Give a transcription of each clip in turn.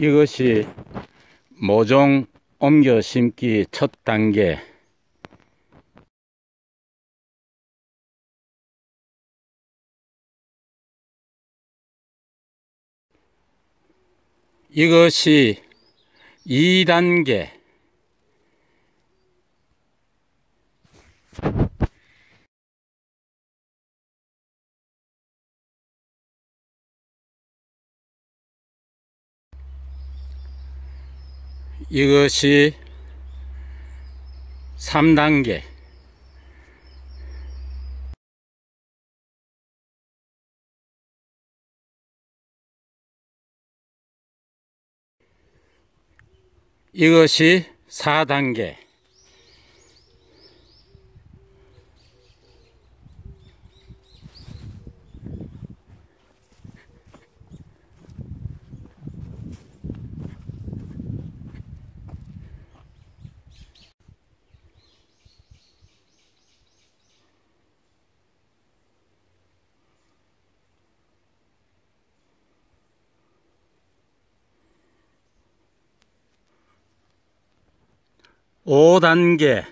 이것이 모종 옮겨 심기 첫 단계. 이것이 2단계 이것이 3단계. 이것이 4단계 오단계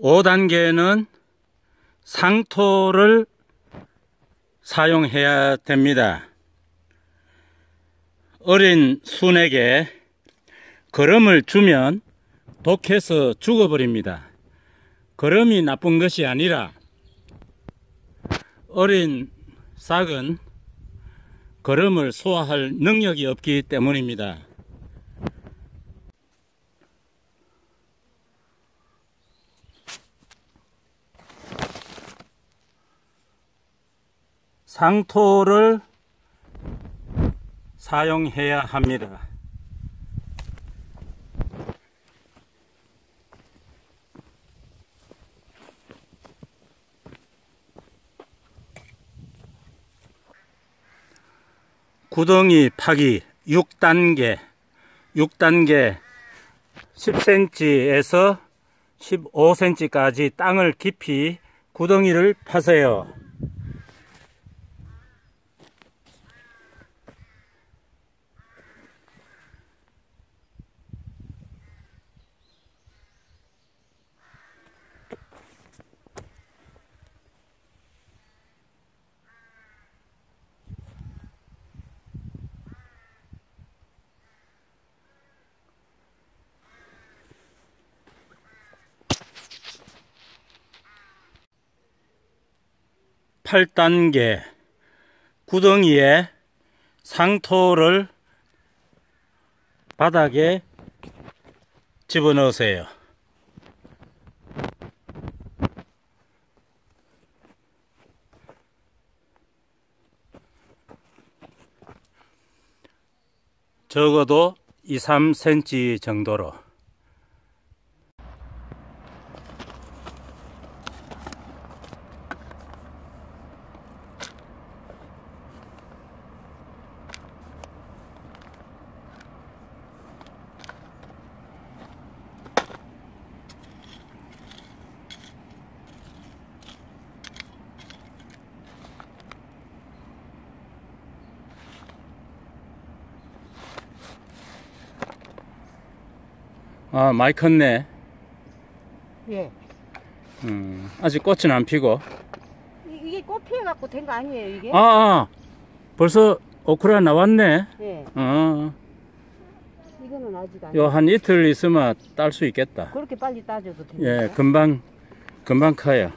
5단계는 상토를 사용해야 됩니다. 어린 순에게 거름을 주면 독해서 죽어버립니다. 거름이 나쁜 것이 아니라 어린 싹은 거름을 소화할 능력이 없기 때문입니다. 상토를 사용해야 합니다. 구덩이 파기 6단계 6단계 10cm에서 15cm까지 땅을 깊이 구덩이를 파세요. 팔단계 구덩이에 상토를 바닥에 집어넣으세요. 적어도 2, 3cm 정도로 아 많이 컸네 예. 음, 아직 꽃은 안 피고 이- 이게 꽃 피어갖고 된 거 아니에요, 이게? 아, 아 벌써 오크라 나왔네 예. 어, 이거는 아직 아니에요. 요한 이틀 있으면 딸 수 있겠다 그렇게 빨리 따져도 됩니까? 예 금방 금방 커요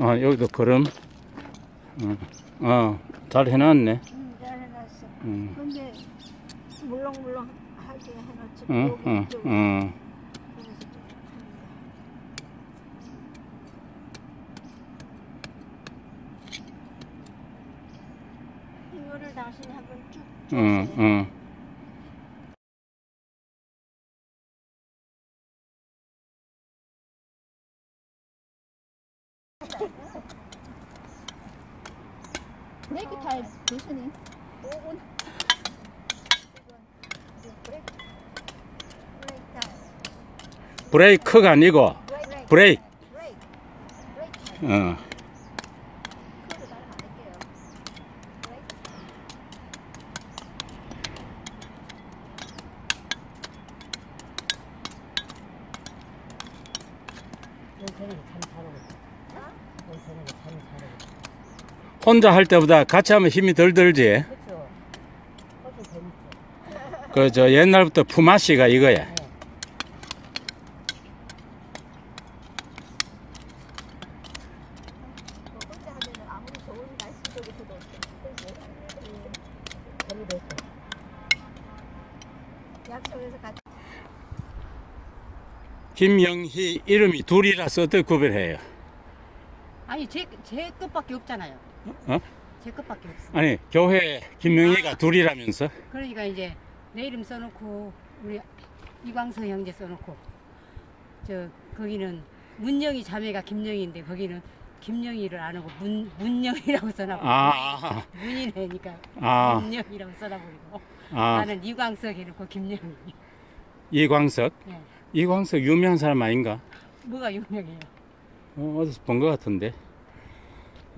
아 여기도 걸음 어, 어, 잘 해놨네 음, 잘 해놨어. 음, 근데 물렁물렁 하게 해놨지. 응, 응, 좀 응. 그래서 좀 합니다. 이거를 당신이 한번 쭉 응, 쪼 응. 오븐. 브레이크가 아니고 브레이크. 브레이크. 어. 혼자 할 때보다 같이 하면 힘이 덜 들지. 그 저 옛날부터 품앗이가 이거야. 김영희 이름이 둘이라서 어떻게 구별해요? 아니 제, 제 끝밖에 없잖아요. 어? 제 끝밖에 없어. 아니 교회 김영희가 둘이라면서? 그러니까 이제 내 이름 써놓고 우리 이광석 형제 써놓고 저 거기는 문영이 자매가 김영희인데 거기는 김영희를 안 하고 문 문영이라고 써놔버리고 아, 아, 문이네니까 아, 문영이라고 써놔버리고 아 나는 이광석 해놓고 김영희. 이광석. 예. 이광석 유명한 사람 아닌가? 뭐가 유명해요? 어, 어디서 본 것 같은데.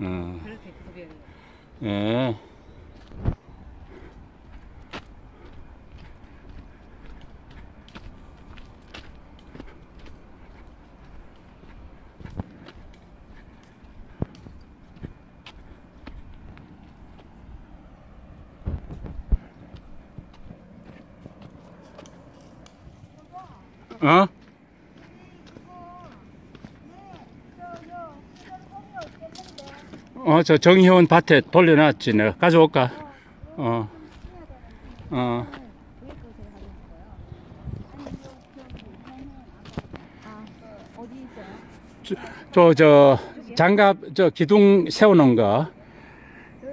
어, 그렇게 구별해요. 예. 어? 어, 저 정희원 밭에 돌려놨지. 내가 가져올까? 어. 어. 저, 저, 장갑, 저, 기둥 세워놓은 거.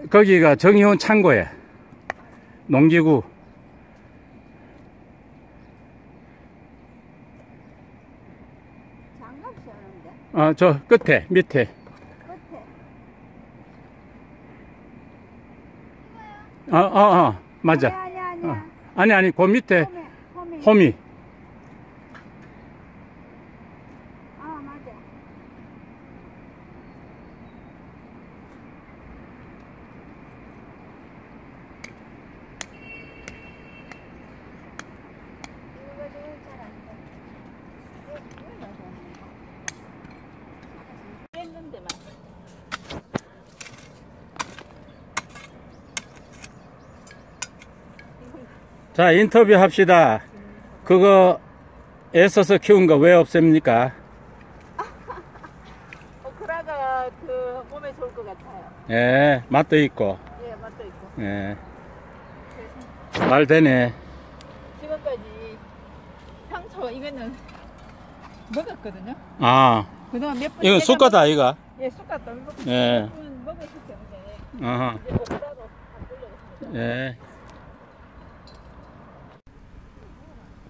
거기가 정희원 창고에. 농기구. 어, 저 끝에, 밑에. 어, 어, 어. 맞아. 아니 아니 아니야. 어. 아니, 아니, 그 밑에 홈에 홈에. 홈이. 아 맞아. 이거 가지고 잘안 돼. 이거 이거 가지고 했는데만. 자, 인터뷰 합시다. 그거 애써서 키운 거 왜 없앱니까? 오크라가 그 몸에 좋을 것 같아요. 예, 맛도 있고. 예, 맛도 있고. 예. 말 되네. 지금까지 상처 이거는 먹었거든요. 아, 그동안 몇 번. 이건 쑥가다, 이가. 예, 떨고. 예. 먹었을 텐데 어허. 이제 오크라도 안 돌려줬습니다. 예.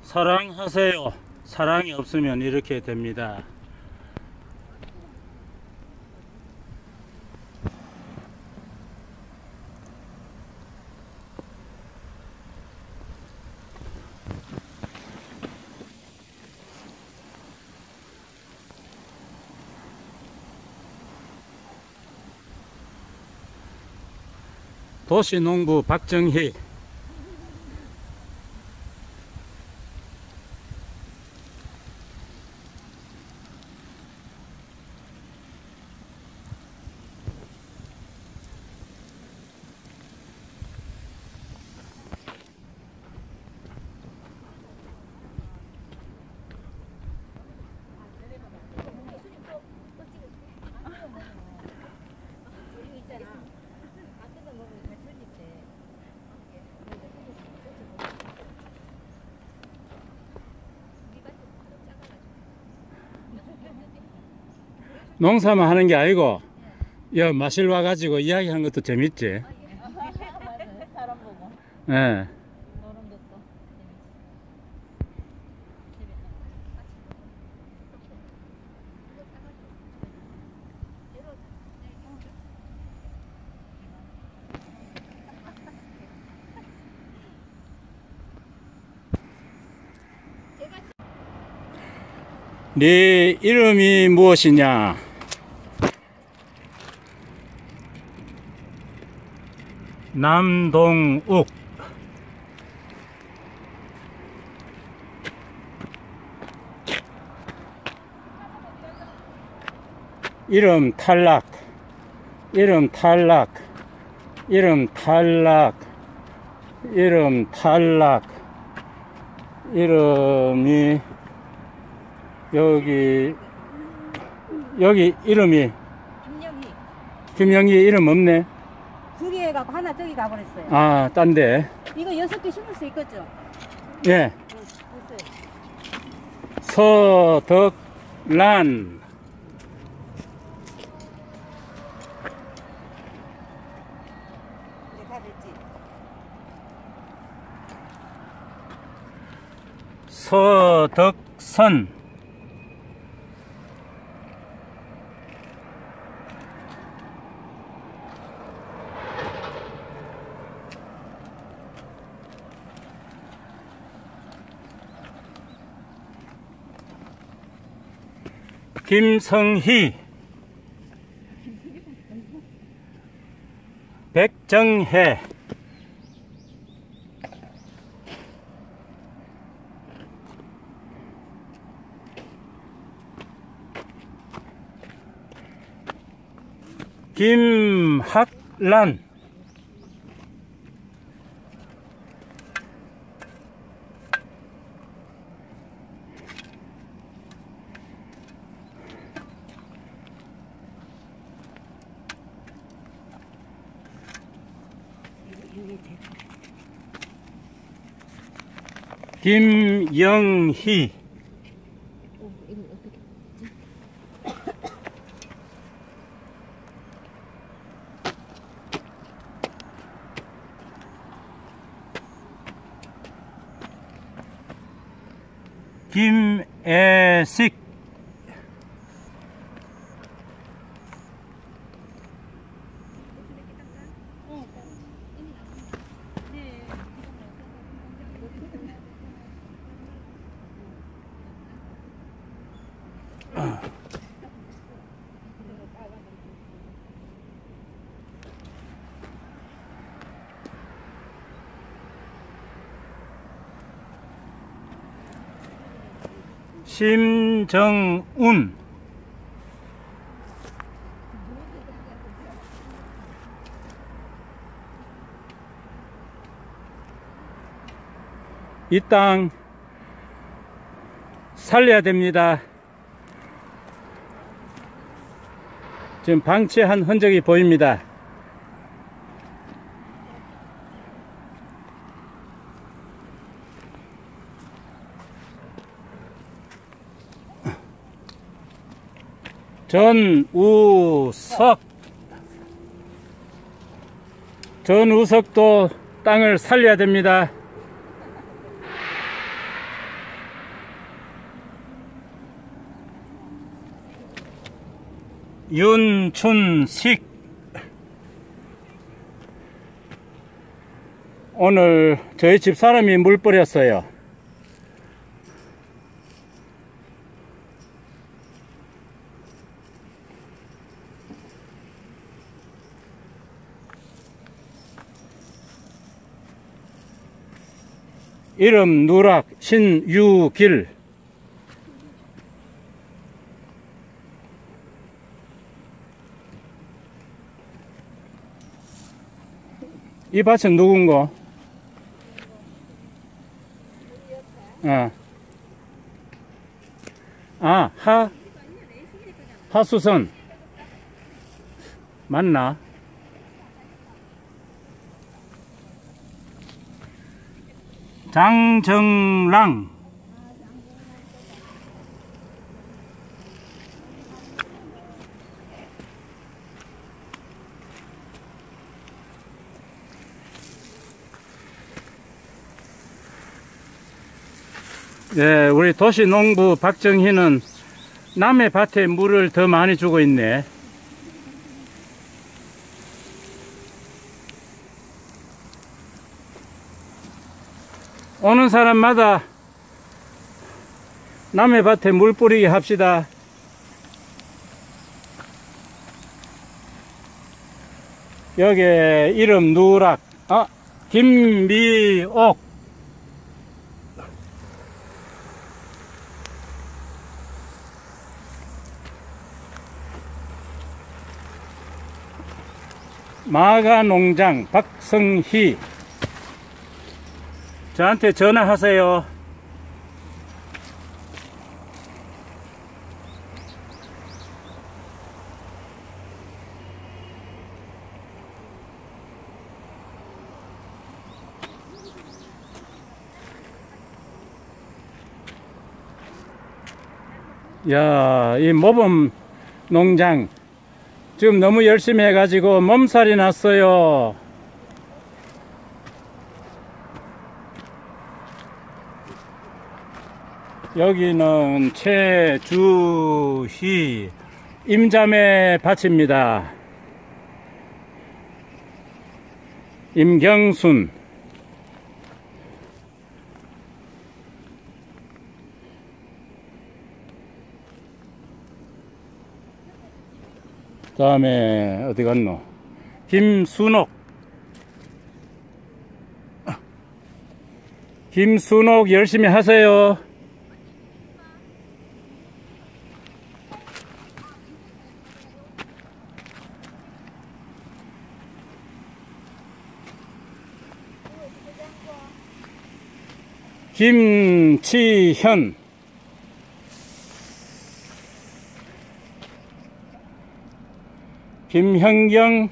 사랑하세요. 사랑이 없으면 이렇게 됩니다. 도시농부 박정희 농사만 하는 게 아니고 야 마실 와가지고 이야기하는 것도 재밌지. 사람 보고 예. 노는 것도 네 이름이 무엇이냐? 남동욱. 이름 탈락. 이름 탈락. 이름 탈락. 이름 탈락. 이름이 여기 여기 이름이 김영희. 김영희 이름 없네 두개 갖고 하나 저기 가버렸어요. 아 딴 데 이거 여섯 개 심을 수 있겠죠? 예 됐어요. 서덕란. 서덕선 김성희. 백정혜. 김학란 김영희 김애식 심정운 이 땅 살려야 됩니다. 지금 방치한 흔적이 보입니다. 전우석 전우석도 땅을 살려야 됩니다. 윤춘식 오늘 저희 집 사람이 물 뿌렸어요. 이름 누락 신유길 이 밭은 누군고? 어. 아, 하, 하수선. 맞나? 장정랑. 네, 우리 도시농부 박정희는 남의 밭에 물을 더 많이 주고 있네. 오는 사람마다 남의 밭에 물 뿌리기 합시다. 여기 이름 누락, 아, 김미옥. 마가농장 박성희. 저한테 전화하세요. 야, 이 모범 농장 지금 너무 열심히 해가지고 몸살이 났어요. 여기는 최주희 임자매 밭입니다. 임경순 다음에 어디 갔노? 김순옥 김순옥 열심히 하세요. 김치현 김현경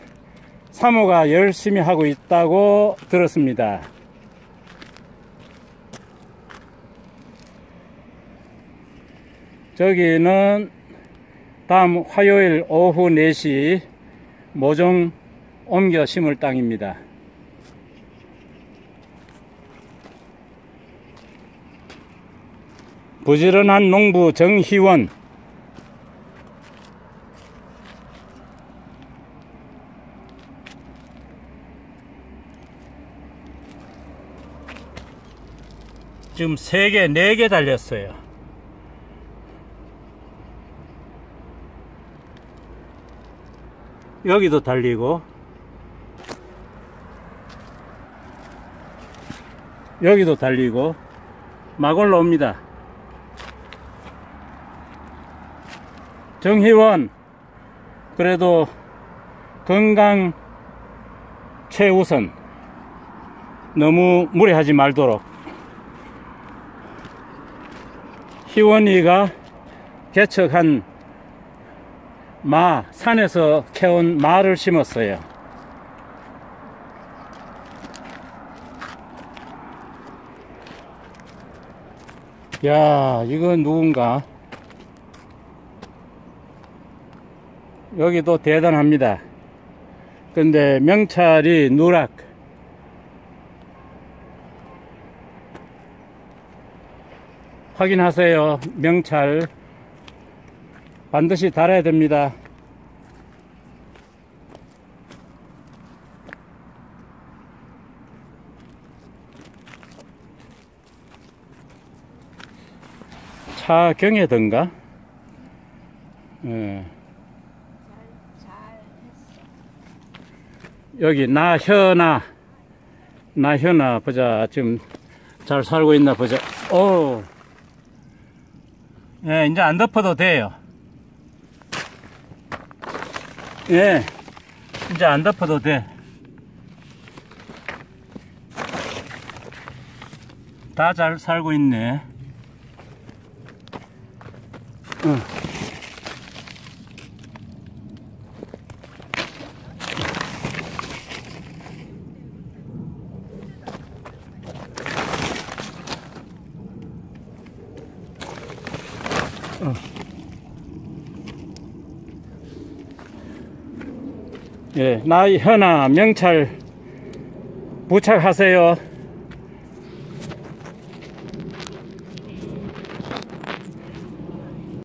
사모가 열심히 하고 있다고 들었습니다. 저기는 다음 화요일 오후 4시 모종 옮겨 심을 땅입니다. 부지런한 농부 정희원 지금 3개, 4개 달렸어요. 여기도 달리고 여기도 달리고 막 올라옵니다. 정희원 그래도 건강 최우선. 너무 무리하지 말도록. 희원이가 개척한 마 산에서 캐온 마를 심었어요. 야 이건 누군가 여기도 대단합니다. 근데 명찰이 누락. 확인하세요. 명찰. 반드시 달아야 됩니다. 차경에든가? 예. 여기 나현아. 나현아 보자. 지금 잘 살고 있나 보자. 오 예, 이제 안 덮어도 돼요. 예. 이제 안 덮어도 돼. 다 잘 살고 있네. 응. 예, 나이 현아 명찰 부착하세요.